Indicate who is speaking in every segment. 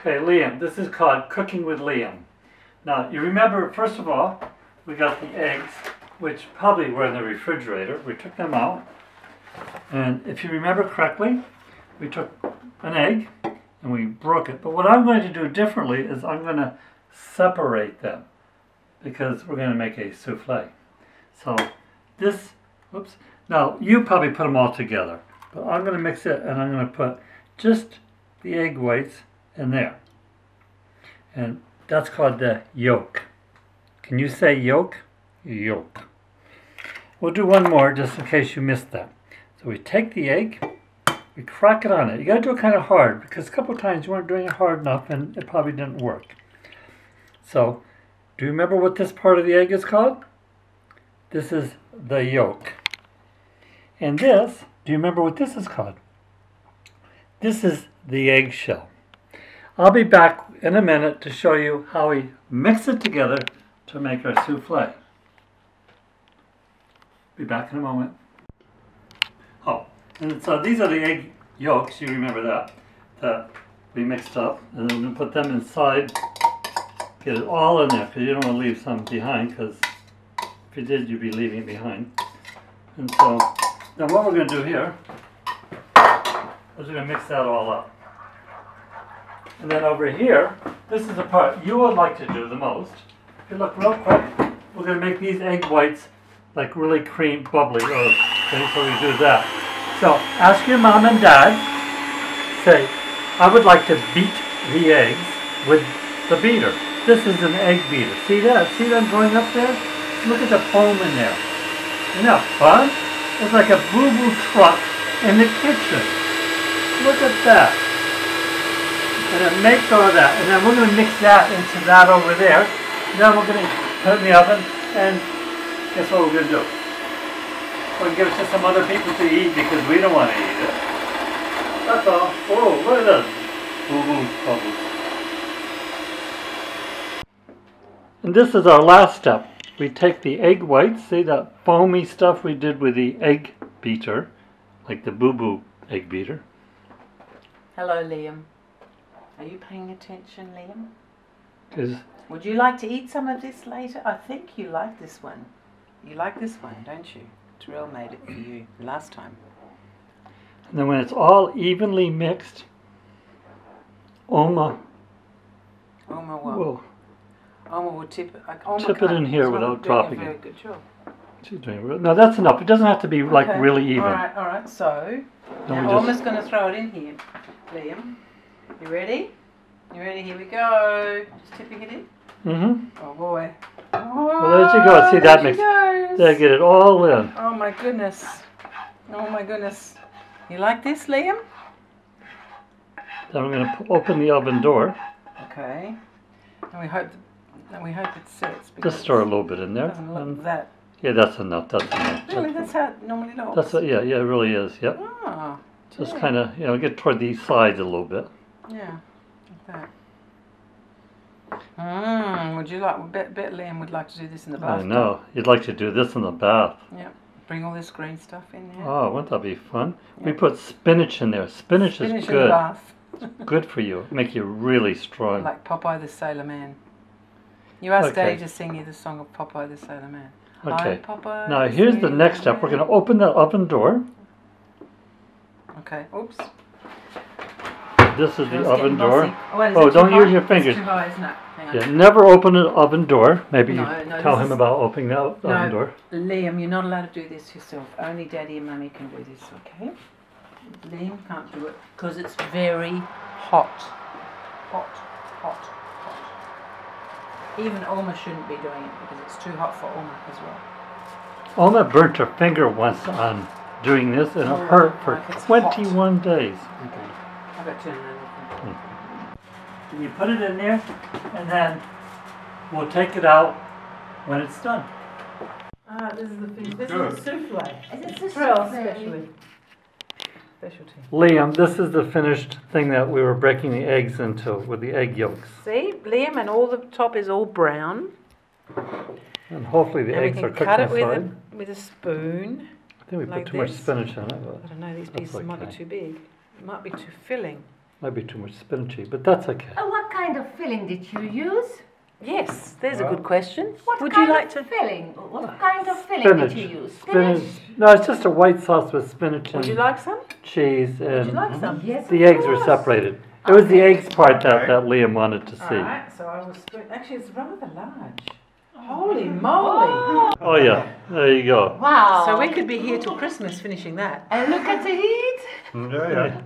Speaker 1: Okay, Liam, this is called Cooking with Liam. Now, you remember, first of all, we got the eggs, which probably were in the refrigerator. We took them out. And if you remember correctly, we took an egg and we broke it. But what I'm going to do differently is I'm going to separate them because we're going to make a souffle. So this, whoops. Now, you probably put them all together. But I'm going to mix it and I'm going to put just the egg whites in there. And that's called the yolk. Can you say yolk? Yolk. We'll do one more just in case you missed that. So we take the egg, we crack it on it. You got to do it kind of hard because a couple times you weren't doing it hard enough and it probably didn't work. So, do you remember what this part of the egg is called? This is the yolk. And this, do you remember what this is called? This is the eggshell. I'll be back in a minute to show you how we mix it together to make our souffle. Be back in a moment. Oh, and so these are the egg yolks, you remember that, that we mixed up. And then to put them inside, get it all in there, because you don't want to leave some behind, because if you did, you'd be leaving behind. And so, now what we're going to do here is we're going to mix that all up. And then over here, this is the part you would like to do the most. If you look real quick, we're going to make these egg whites like really cream bubbly. Or, okay, so we do that. So ask your mom and dad, say, I would like to beat the eggs with the beater. This is an egg beater. See that? See them going up there? Look at the foam in there. Isn't that fun? It's like a boo-boo truck in the kitchen. Look at that. And it makes all that. And then we're going to mix that into that over there. Then we're going to put it in the oven. And guess what we're going to do? We'll give it to some other people to eat because we don't want to eat it. That's all. Oh, look at this. Boo-boo bubbles. And this is our last step. We take the egg whites, see that foamy stuff we did with the egg beater, like the boo-boo egg beater.
Speaker 2: Hello, Liam. Are you paying attention, Liam?
Speaker 1: Is
Speaker 2: Would you like to eat some of this later? I think you like this one. You like this one, mm. don't you? Terrell made it for you last time.
Speaker 1: And then when it's all evenly mixed, Oma
Speaker 2: Oma what?
Speaker 1: will,
Speaker 2: Oma will tip it. Like, Oma
Speaker 1: Tip it in here without dropping
Speaker 2: very
Speaker 1: it.
Speaker 2: good job.
Speaker 1: she's doing real, no that's enough. It doesn't have to be like
Speaker 2: Okay,
Speaker 1: really even.
Speaker 2: All right, all right. So Oma's going to throw it in here. Liam, you ready? You ready? Here we go. Just tipping it in.
Speaker 1: Mm-hmm.
Speaker 2: Oh boy.
Speaker 1: Well, there you go. See,
Speaker 2: Oh,
Speaker 1: that
Speaker 2: there
Speaker 1: makes-. There, get it all in.
Speaker 2: Oh my goodness. Oh my goodness. You like this, Liam?
Speaker 1: Then we're going to open the oven door.
Speaker 2: Okay. And we hope and we hope it sits.
Speaker 1: Just store a little bit in there. And-
Speaker 2: that.
Speaker 1: yeah, that's enough. That's enough.
Speaker 2: Really, that's how it normally looks.
Speaker 1: That's what, yeah, yeah, it really is. Yep.
Speaker 2: Ah,
Speaker 1: Just
Speaker 2: yeah.
Speaker 1: kind of, you know, get toward these sides a little bit.
Speaker 2: Yeah, like that. Mmm, would you like, bet, bet Liam would like to do this in the
Speaker 1: bath?
Speaker 2: I
Speaker 1: know. You'd like to do this in the bath. Yeah.
Speaker 2: Bring all this green stuff in there.
Speaker 1: Oh, wouldn't that be fun? We put spinach in there. Spinach,
Speaker 2: Finish
Speaker 1: is
Speaker 2: in the
Speaker 1: good.
Speaker 2: bath.
Speaker 1: Good for you. Make you really strong.
Speaker 2: Like Popeye the Sailor Man. You asked
Speaker 1: Okay.
Speaker 2: Daddy to sing you the song of Popeye the Sailor Man.
Speaker 1: Okay.
Speaker 2: I'm Popeye
Speaker 1: Now here's the next step. We're going to open the oven door.
Speaker 2: Okay, oops.
Speaker 1: This is the oven door.
Speaker 2: Oh,
Speaker 1: Oh, don't use your fingers.
Speaker 2: It's too high, isn't it? Hang on.
Speaker 1: Yeah, never open an oven door. Maybe
Speaker 2: No,
Speaker 1: you
Speaker 2: no,
Speaker 1: tell him
Speaker 2: is-
Speaker 1: about opening the
Speaker 2: No.
Speaker 1: oven door.
Speaker 2: Liam, you're not allowed to do this yourself. Only Daddy and Mummy can do this, okay? Liam can't do it because it's very hot. Hot, hot, hot. Even Alma shouldn't be doing it because it's too hot for Alma as well.
Speaker 1: Alma burnt her finger once on doing this and it
Speaker 2: Oh,
Speaker 1: hurt for
Speaker 2: like it's hot.
Speaker 1: 21 days.
Speaker 2: Okay. I've got to turn it.
Speaker 1: You put it in there and then we'll take it out when it's done.
Speaker 2: Ah, this is the thing. This
Speaker 1: Good.
Speaker 2: is a souffle.
Speaker 3: Is it the
Speaker 2: Terrell
Speaker 3: souffle?
Speaker 2: specialty. Specialty.
Speaker 1: Liam, this is the finished thing that we were breaking the eggs into with the egg yolks.
Speaker 2: See, Liam, and all the top is all brown.
Speaker 1: And hopefully the
Speaker 2: and we
Speaker 1: eggs are
Speaker 2: can
Speaker 1: cooked
Speaker 2: cut it with a, with a spoon.
Speaker 1: I think we put
Speaker 2: like
Speaker 1: too much spinach in it,
Speaker 2: I don't know, these
Speaker 1: That's
Speaker 2: pieces might be too big. It might be too filling.
Speaker 1: Might be too much spinachy, but that's okay.
Speaker 3: Oh, what kind of filling did you use?
Speaker 2: Yes, there's a good uh, question.
Speaker 3: What
Speaker 2: Would
Speaker 3: kind
Speaker 2: you like
Speaker 3: of
Speaker 2: to?
Speaker 3: filling? What kind of filling
Speaker 1: Spinach.
Speaker 3: did you use?
Speaker 1: Spinach. No, it's just a white sauce with spinach
Speaker 2: Would you
Speaker 1: and
Speaker 2: like some?
Speaker 1: cheese
Speaker 2: Would
Speaker 1: and
Speaker 2: you like some?
Speaker 3: Yes.
Speaker 1: the
Speaker 3: of
Speaker 1: eggs were
Speaker 3: course.
Speaker 1: separated. It was the eggs part that,
Speaker 4: Okay.
Speaker 1: that Liam wanted to see.
Speaker 2: Alright, so I was spoon. Actually, it's rather large. Holy moly!
Speaker 1: Oh Oh, yeah, there you go.
Speaker 3: Wow.
Speaker 2: So we could be here till Christmas finishing that.
Speaker 3: And look at the heat.
Speaker 4: Mm, yeah, yeah.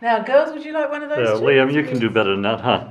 Speaker 2: Now, girls, would you like one of those?
Speaker 1: Yeah,
Speaker 2: too?
Speaker 1: Liam, you can do better than that, huh?